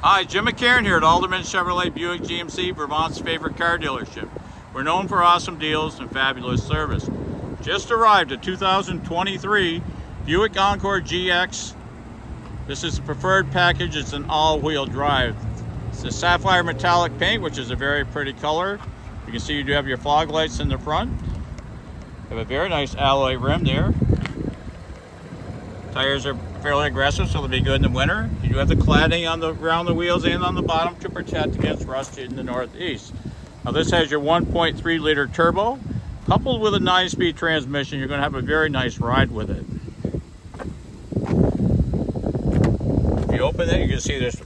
Hi, Jim McCarron here at Alderman Chevrolet Buick GMC, Vermont's favorite car dealership. We're known for awesome deals and fabulous service. Just arrived a 2023 Buick Encore GX. This is the preferred package. It's an all-wheel drive. It's a sapphire metallic paint, which is a very pretty color. You can see you do have your fog lights in the front. Have a very nice alloy rim there. Tires are fairly aggressive, so they'll be good in the winter. You do have the cladding on the around the wheels and on the bottom to protect against rust in the northeast. Now this has your 1.3 liter turbo, coupled with a 9-speed transmission. You're going to have a very nice ride with it. If you open it, you can see there's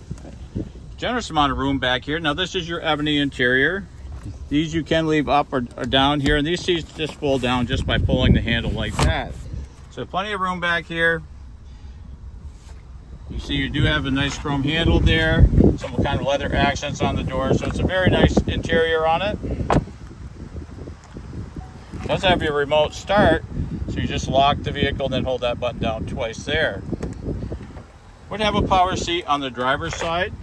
generous amount of room back here. Now this is your ebony interior. These you can leave up or, or down here, and these seats just fold down just by pulling the handle like that. So plenty of room back here. You see you do have a nice chrome handle there, some kind of leather accents on the door, so it's a very nice interior on it. it does have your remote start, so you just lock the vehicle and then hold that button down twice there. Would have a power seat on the driver's side.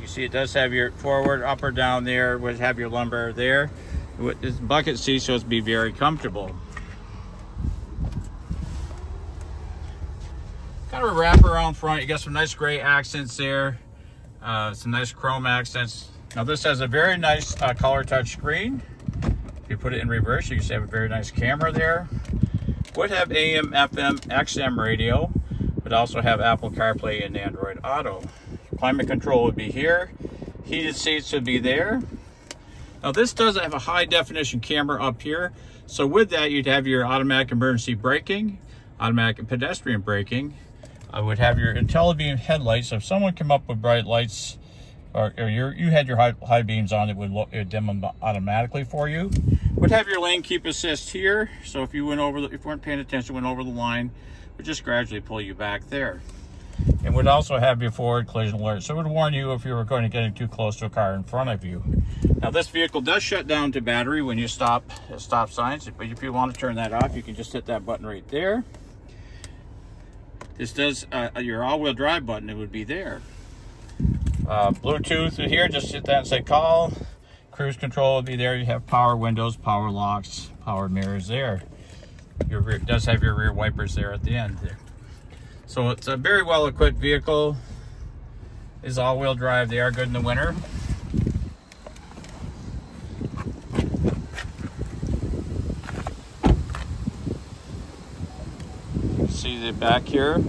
You see it does have your forward, up or down there, would have your lumbar there. It's bucket seat, so it's be very comfortable. Kind of a wraparound front. You got some nice gray accents there. Uh, some nice chrome accents. Now this has a very nice uh, color touch screen. If you put it in reverse, you can have a very nice camera there. Would have AM, FM, XM radio, but also have Apple CarPlay and Android Auto. Climate control would be here. Heated seats would be there. Now this does have a high definition camera up here. So with that, you'd have your automatic emergency braking, automatic pedestrian braking, I would have your IntelliBeam headlights. So if someone came up with bright lights, or, or you had your high, high, beams on, it would, look, dim them automatically for you. Would have your lane keep assist here. So if you went over, the, if you weren't paying attention, went over the line, would just gradually pull you back there. It would also have your forward collision alert. So it would warn you if you were going to get too close to a car in front of you. Now this vehicle does shut down to battery when you stop at stop signs. But if you want to turn that off, you can just hit that button right there. This does uh, your all-wheel drive button, it would be there. Uh, Bluetooth here, just hit that and say call. Cruise control would be there. You have power windows, power locks, power mirrors there. Your rear does have your rear wipers there at the end there. So it's a very well equipped vehicle. Is all-wheel drive. They are good in the winter. See the back here.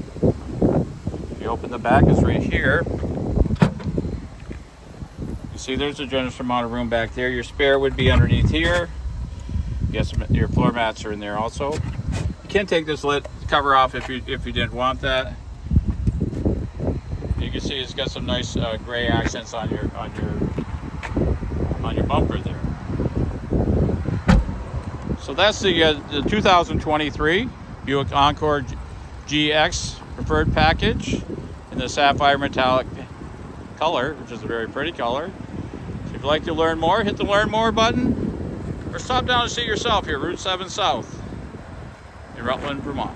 If you open the back, it's right here. You see there's a generous amount of room back there. Your spare would be underneath here. Yes, your floor mats are in there also. You can take this lid cover off if you if you didn't want that. You can see it's got some nice uh, gray accents on your on your on your bumper there. So that's the, uh, the 2023 Buick Encore GX preferred package in the sapphire metallic color, which is a very pretty color. So if you'd like to learn more, hit the learn more button or stop down and see yourself here, Route 7 South in Rutland, Vermont.